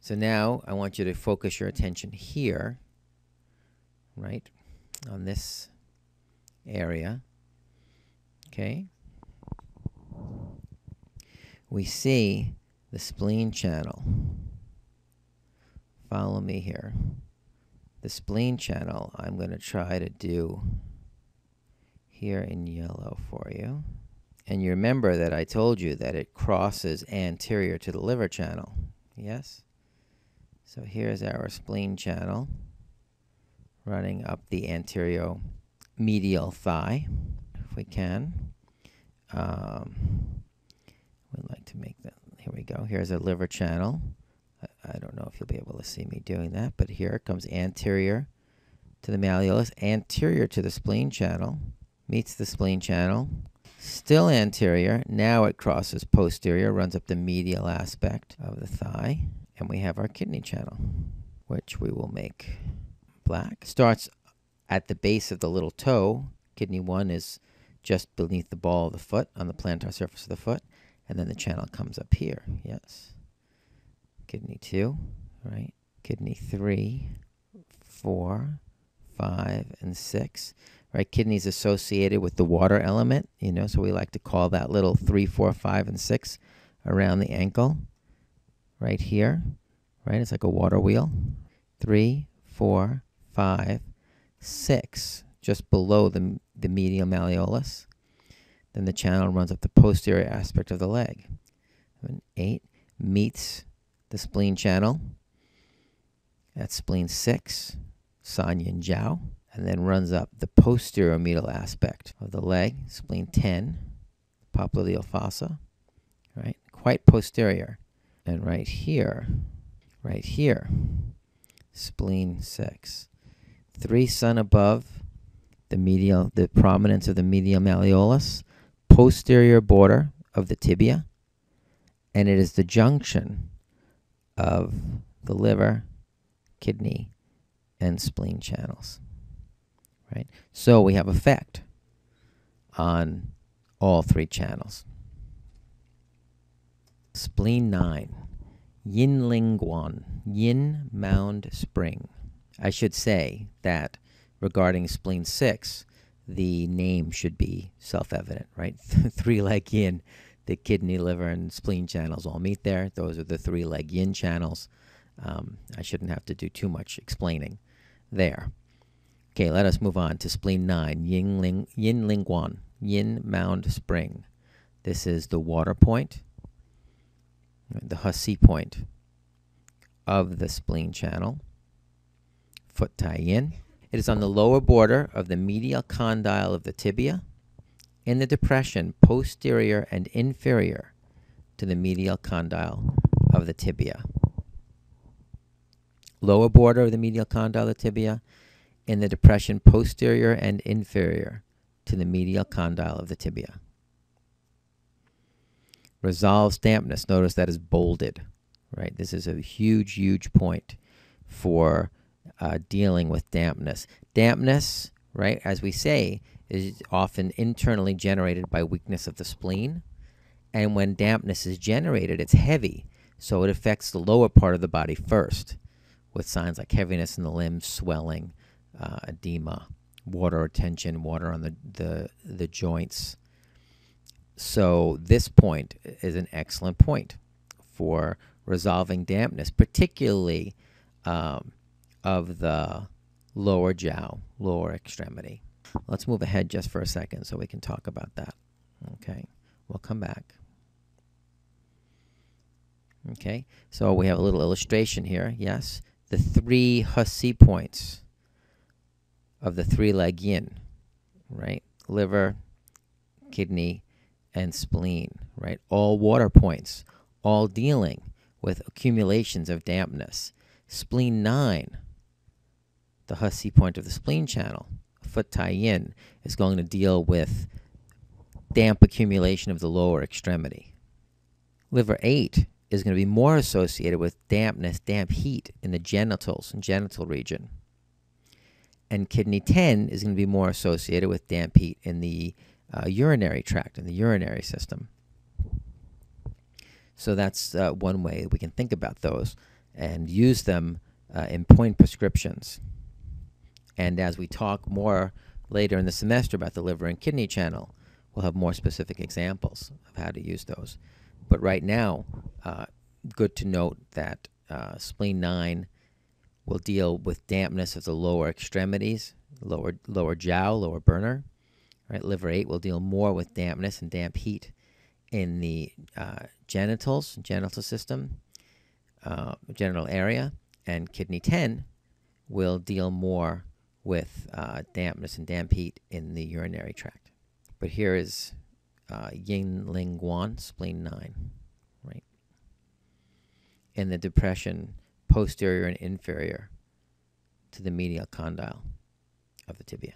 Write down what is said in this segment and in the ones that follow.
So now I want you to focus your attention here, right, on this area. Okay? We see the spleen channel. Follow me here. The spleen channel, I'm going to try to do here in yellow for you. And you remember that I told you that it crosses anterior to the liver channel. Yes? So here's our spleen channel running up the anterior medial thigh, if we can. Um, we'd like to make that. Here we go. Here's a liver channel. I, I don't know if you'll be able to see me doing that, but here it comes anterior to the malleolus, anterior to the spleen channel, meets the spleen channel, still anterior. Now it crosses posterior, runs up the medial aspect of the thigh, and we have our kidney channel, which we will make black. Starts at the base of the little toe. Kidney 1 is just beneath the ball of the foot on the plantar surface of the foot. And then the channel comes up here. Yes. Kidney 2, right? Kidney 3, 4, 5, and 6. Right? Kidneys associated with the water element, you know, so we like to call that little 3, 4, 5, and 6 around the ankle right here, right? It's like a water wheel. Three, four, five, six, just below the, the medial malleolus. Then the channel runs up the posterior aspect of the leg. And eight meets the spleen channel. That's spleen six, San Yin Jiao, and then runs up the posterior medial aspect of the leg, spleen 10, popliteal fossa, right? Quite posterior. And right here, right here, spleen 6. Three sun above the medial, the prominence of the medial malleolus, posterior border of the tibia, and it is the junction of the liver, kidney, and spleen channels. Right? So we have effect on all three channels. Spleen 9. Yin Ling Guan. Yin Mound Spring. I should say that regarding spleen 6, the name should be self evident, right? three leg yin, the kidney, liver, and spleen channels all meet there. Those are the three leg yin channels. Um, I shouldn't have to do too much explaining there. Okay, let us move on to spleen 9, yin, ling, yin ling guan, yin mound spring. This is the water point the He-sea point of the spleen channel, foot tai yin. It is on the lower border of the medial condyle of the tibia in the depression posterior and inferior to the medial condyle of the tibia. Lower border of the medial condyle of the tibia in the depression posterior and inferior to the medial condyle of the tibia. Resolves dampness. Notice that is bolded, right? This is a huge, huge point for uh, dealing with dampness. Dampness, right, as we say, is often internally generated by weakness of the spleen. And when dampness is generated, it's heavy. So it affects the lower part of the body first, with signs like heaviness in the limbs, swelling, uh, edema, water retention, water on the, the, the joints, so this point is an excellent point for resolving dampness, particularly um, of the lower jiao, lower extremity. Let's move ahead just for a second so we can talk about that. Okay, we'll come back. Okay, so we have a little illustration here. Yes, the three He-sea points of the three leg yin, right? Liver, kidney, and spleen, right? All water points, all dealing with accumulations of dampness. Spleen 9, the He-sea point of the spleen channel, foot tai yin, is going to deal with damp accumulation of the lower extremity. Liver 8 is going to be more associated with dampness, damp heat in the genitals and genital region. And kidney 10 is going to be more associated with damp heat in the uh, urinary tract and the urinary system. So that's uh, one way we can think about those. and use them uh, in point prescriptions. And as we talk more later in the semester about the liver and kidney channel, we'll have more specific examples of how to use those. But right now, uh, good to note that uh, spleen 9 will deal with dampness of the lower extremities, lower lower jiao, lower burner. Right, liver 8 will deal more with dampness and damp heat in the uh, genitals, genital system, uh, genital area, and kidney 10 will deal more with uh, dampness and damp heat in the urinary tract. But here is uh, yin ling guan, spleen 9, right? In the depression posterior and inferior to the medial condyle of the tibia.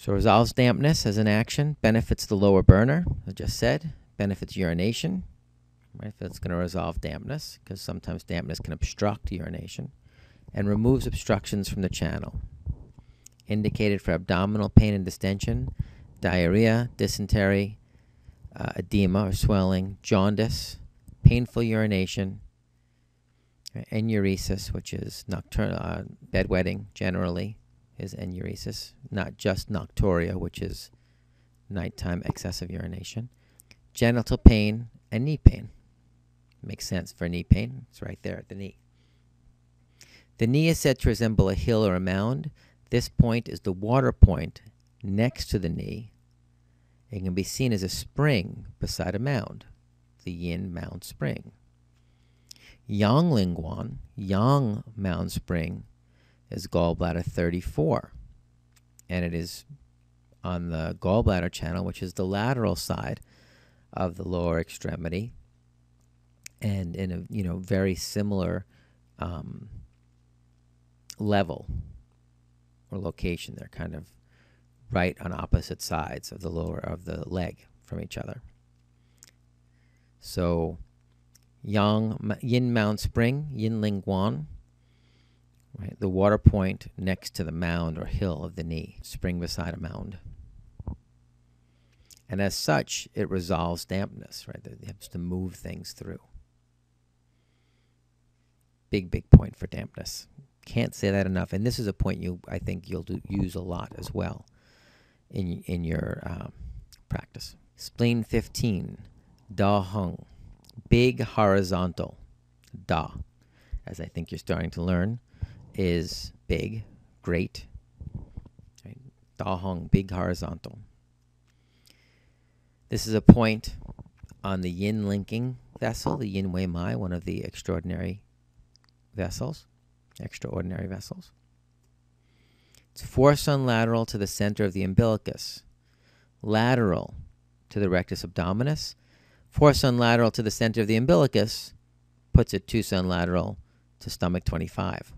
So resolves dampness as an action, benefits the lower burner, I just said, benefits urination, right? That's going to resolve dampness because sometimes dampness can obstruct urination and removes obstructions from the channel. Indicated for abdominal pain and distension, diarrhea, dysentery, uh, edema or swelling, jaundice, painful urination, enuresis, which is nocturnal uh, bedwetting generally, is enuresis, not just nocturia, which is nighttime excessive urination, genital pain, and knee pain. Makes sense for knee pain. It's right there at the knee. The knee is said to resemble a hill or a mound. This point is the water point next to the knee. It can be seen as a spring beside a mound, the yin mound spring. Yang Lingguan, Yang mound spring, is gallbladder 34. And it is on the gallbladder channel, which is the lateral side of the lower extremity and in a you know very similar um, level or location. They're kind of right on opposite sides of the lower of the leg from each other. So, Yang Yin Mound Spring, Yin Ling Guan, right, the water point next to the mound or hill of the knee, spring beside a mound. And as such, it resolves dampness, right? It helps to move things through big, big point for dampness. Can't say that enough. And this is a point you, I think, you'll do, use a lot as well in in your um, practice. Spleen 15, Da Heng, big horizontal. Da, as I think you're starting to learn, is big, great. Da Heng, big horizontal. This is a point on the yin linking vessel, the yin wei mai, one of the extraordinary vessels, extraordinary vessels. It's four-sun lateral to the center of the umbilicus, lateral to the rectus abdominis, four-sun lateral to the center of the umbilicus, puts it two-sun lateral to stomach 25.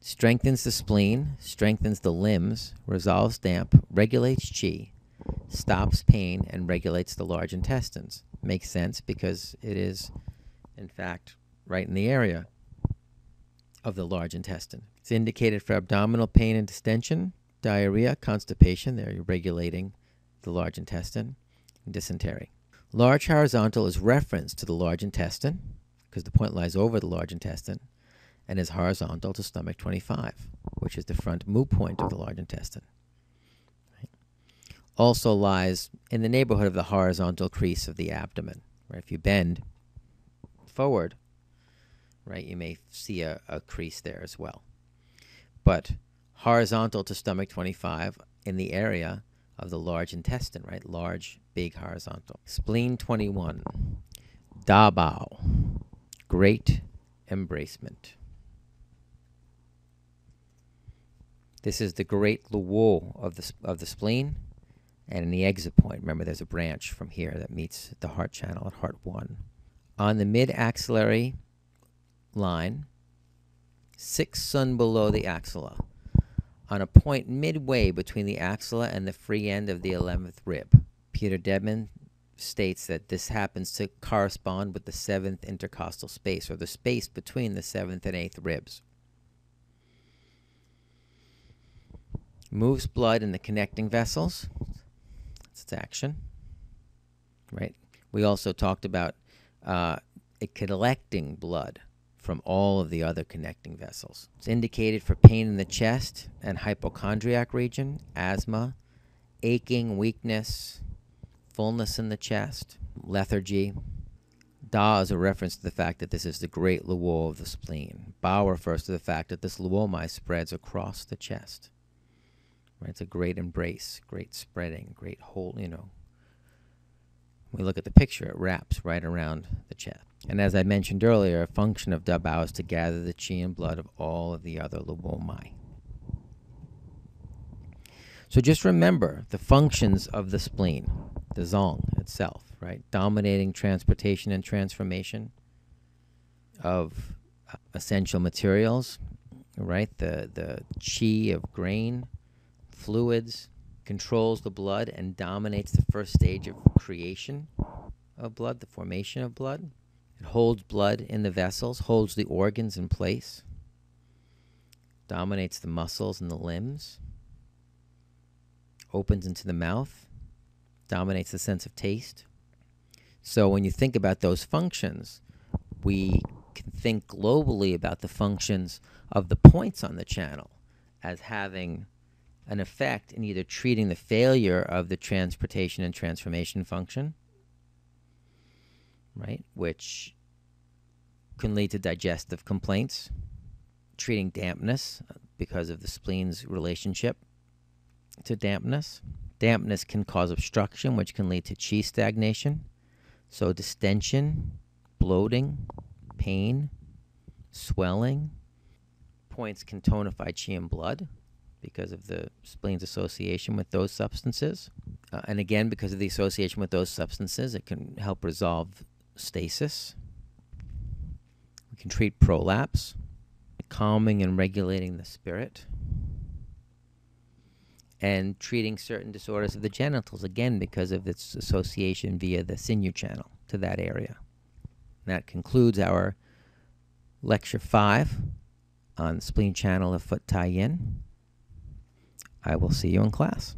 Strengthens the spleen, strengthens the limbs, resolves damp, regulates chi, stops pain, and regulates the large intestines. Makes sense because it is, in fact, right in the area of the large intestine. It's indicated for abdominal pain and distension, diarrhea, constipation, there you're regulating the large intestine, dysentery. Large horizontal is reference to the large intestine, because the point lies over the large intestine, and is horizontal to stomach 25, which is the front mu point of the large intestine. Right. Also lies in the neighborhood of the horizontal crease of the abdomen. Right? If you bend forward, right, you may see a, a crease there as well. But horizontal to stomach 25 in the area of the large intestine, right? Large, big horizontal. Spleen 21. Da Bao. Great embracement. This is the great luo of the, of the spleen and in the exit point. Remember, there's a branch from here that meets the heart channel at heart 1. On the mid axillary line, six sun below the axilla, on a point midway between the axilla and the free end of the 11th rib. Peter Deadman states that this happens to correspond with the seventh intercostal space, or the space between the seventh and eighth ribs. Moves blood in the connecting vessels. That's its action. Right. We also talked about uh, it collecting blood from all of the other connecting vessels. It's indicated for pain in the chest and hypochondriac region, asthma, aching, weakness, fullness in the chest, lethargy. Da is a reference to the fact that this is the great luo of the spleen. Bao refers to the fact that this luomai spreads across the chest. Right? It's a great embrace, great spreading, great whole, you know. When we look at the picture, it wraps right around the chest. And as I mentioned earlier, a function of Da Bao is to gather the chi and blood of all of the other luomai. So just remember the functions of the spleen, the zong itself, right? Dominating transportation and transformation of uh, essential materials, right? The the chi of grain, fluids, controls the blood and dominates the first stage of creation of blood, the formation of blood. It holds blood in the vessels, holds the organs in place, dominates the muscles and the limbs opens into the mouth, dominates the sense of taste. So when you think about those functions, we can think globally about the functions of the points on the channel as having an effect in either treating the failure of the transportation and transformation function, right, which can lead to digestive complaints, treating dampness uh, because of the spleen's relationship to dampness. Dampness can cause obstruction, which can lead to chi stagnation. So, distension, bloating, pain, swelling. Points can tonify chi and blood because of the spleen's association with those substances. Uh, and again, because of the association with those substances, it can help resolve stasis. We can treat prolapse, calming and regulating the spirit and treating certain disorders of the genitals, again, because of its association via the sinew channel to that area. And that concludes our lecture five on spleen channel of foot tai yin. I will see you in class.